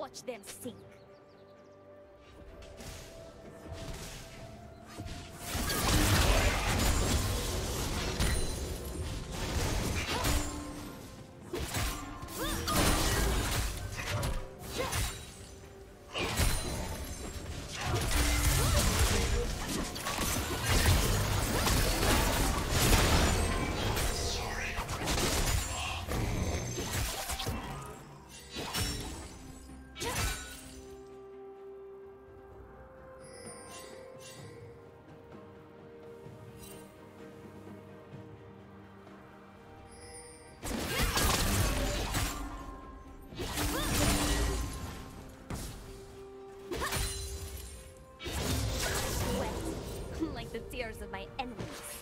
watch them sink. Of my enemies.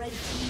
Red team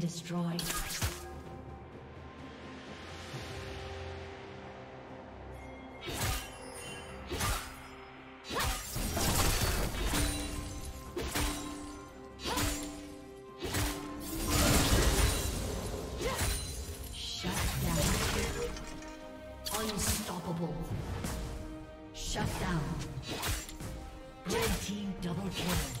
destroyed. Shut down. Unstoppable. Shut down. Red team double kill.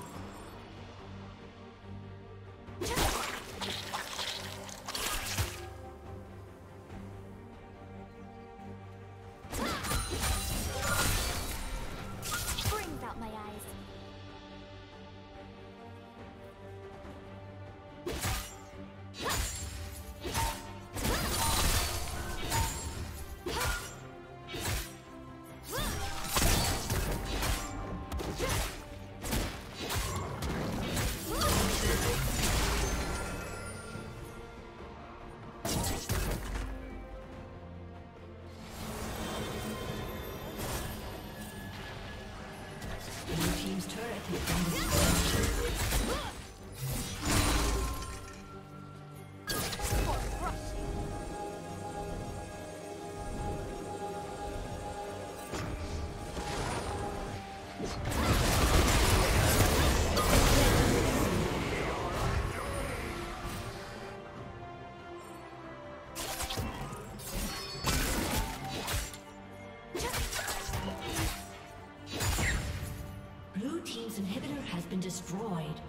Been destroyed.